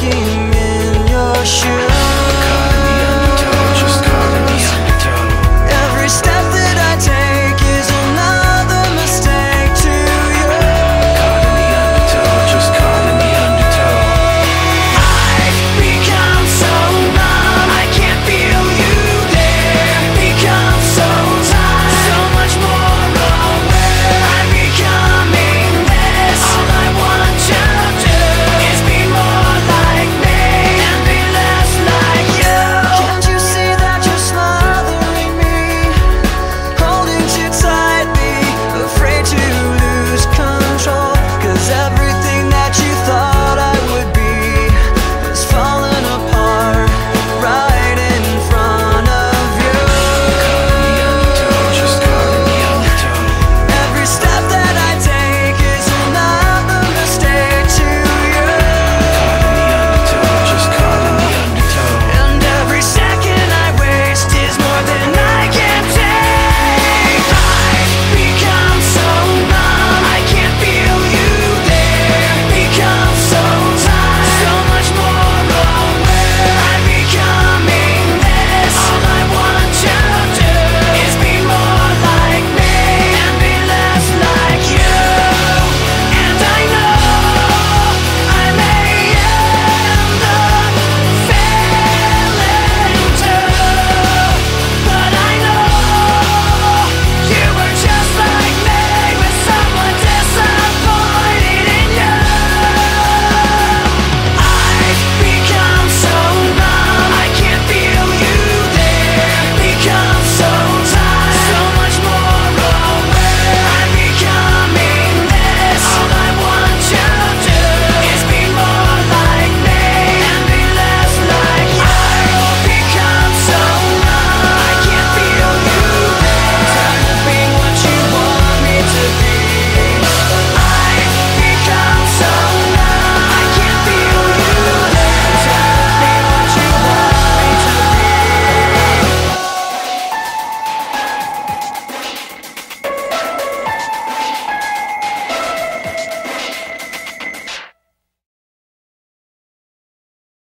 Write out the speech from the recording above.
walking in your shoes.